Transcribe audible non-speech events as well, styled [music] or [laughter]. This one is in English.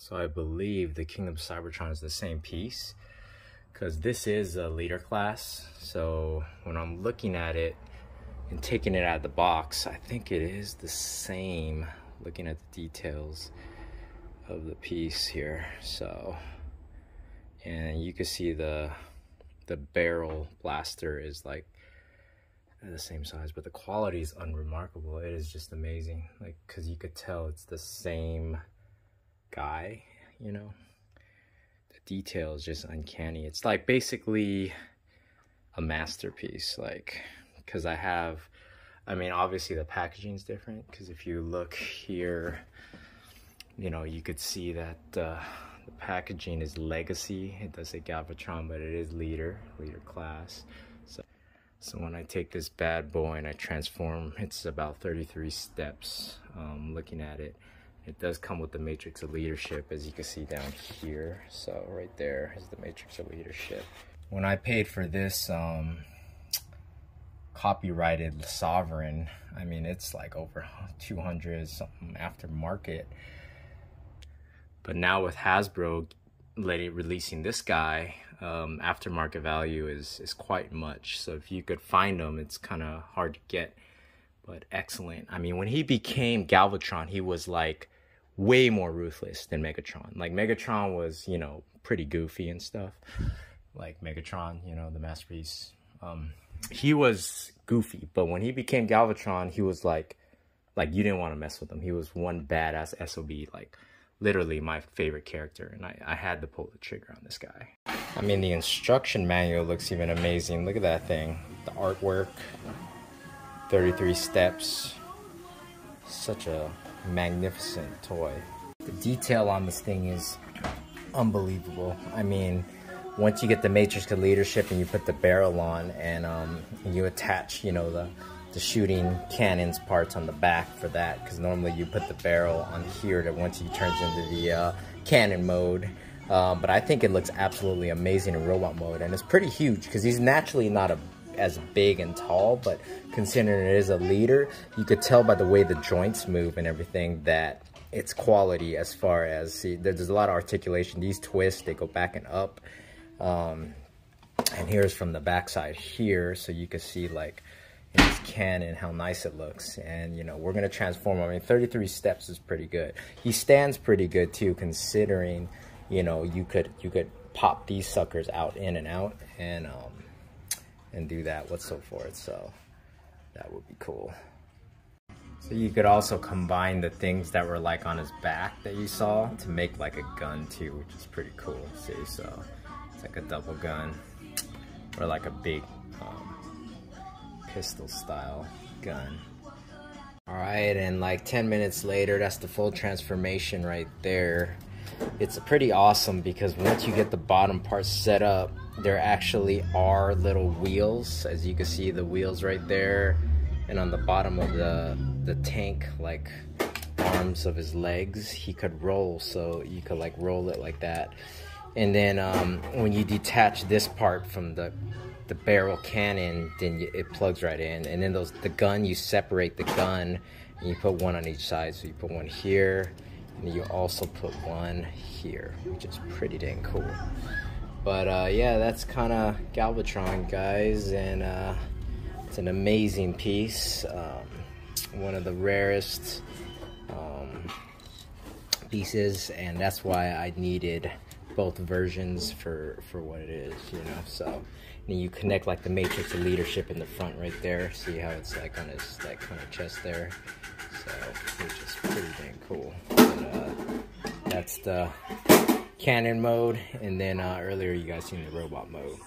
So I believe the Kingdom Cybertron is the same piece because this is a leader class. So when I'm looking at it and taking it out of the box, I think it is the same looking at the details of the piece here. So, and you can see the, the barrel blaster is like the same size, but the quality is unremarkable. It is just amazing. Like, cause you could tell it's the same guy, you know? The detail is just uncanny. It's like basically a masterpiece, like, cause I have, I mean, obviously the packaging is different, cause if you look here, you know, you could see that uh, the packaging is legacy. It does say Galvatron, but it is leader, leader class. So, so when I take this bad boy and I transform, it's about 33 steps um, looking at it. It does come with the matrix of leadership, as you can see down here. So right there is the matrix of leadership. When I paid for this um, copyrighted Sovereign, I mean, it's like over [laughs] 200 something aftermarket. But now with Hasbro letting releasing this guy, um, aftermarket value is is quite much. So if you could find them, it's kind of hard to get, but excellent. I mean, when he became Galvatron, he was like way more ruthless than Megatron. Like Megatron was, you know, pretty goofy and stuff. Like Megatron, you know, the masterpiece. Um, he was goofy, but when he became Galvatron, he was like, like you didn't want to mess with him. He was one badass SOB, like literally my favorite character and I, I had to pull the trigger on this guy. I mean the instruction manual looks even amazing. Look at that thing. The artwork, 33 steps. Such a magnificent toy. The detail on this thing is unbelievable. I mean, once you get the matrix to leadership and you put the barrel on and um, you attach, you know, the the shooting cannons parts on the back for that because normally you put the barrel on here that once he turns into the uh, cannon mode um, but I think it looks absolutely amazing in robot mode and it's pretty huge because he's naturally not a, as big and tall but considering it is a leader you could tell by the way the joints move and everything that it's quality as far as see there's a lot of articulation these twists they go back and up um, and here's from the backside here so you can see like in this cannon, how nice it looks. And, you know, we're to transform. I mean, 33 steps is pretty good. He stands pretty good, too, considering, you know, you could you could pop these suckers out in and out and, um, and do that, what's so forth. So that would be cool. So you could also combine the things that were like on his back that you saw to make like a gun too, which is pretty cool. See, so it's like a double gun or like a big um, pistol style gun. Alright, and like 10 minutes later, that's the full transformation right there. It's pretty awesome because once you get the bottom parts set up, there actually are little wheels. As you can see, the wheels right there. And on the bottom of the, the tank, like arms of his legs, he could roll. So you could like roll it like that. And then um, when you detach this part from the the barrel cannon, then it plugs right in. And then those the gun, you separate the gun and you put one on each side. So you put one here, and you also put one here, which is pretty dang cool. But uh, yeah, that's kind of Galvatron, guys, and uh, it's an amazing piece. Um, one of the rarest um, pieces, and that's why I needed both versions for for what it is, you know. So and you connect like the matrix of leadership in the front right there. See how it's like on his like kind of chest there. So which is pretty dang cool. But, uh, that's the cannon mode, and then uh, earlier you guys seen the robot mode.